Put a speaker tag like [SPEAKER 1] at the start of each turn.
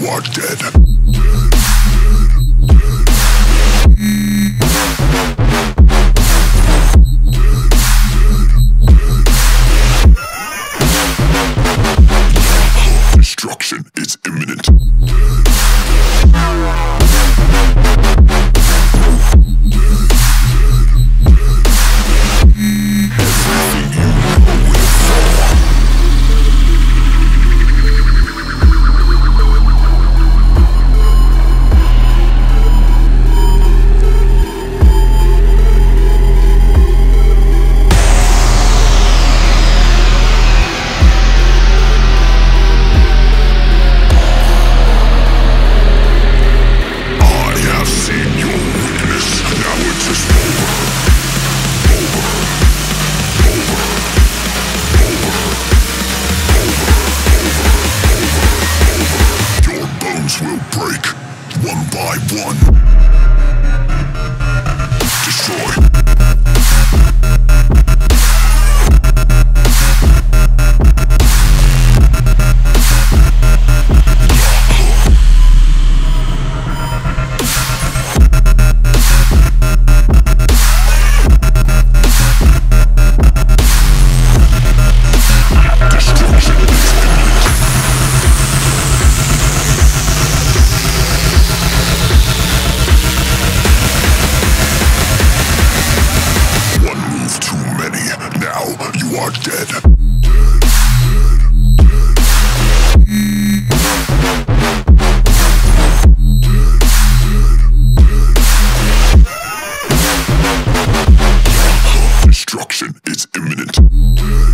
[SPEAKER 1] you are dead. break, one by one. Are dead. Destruction is imminent.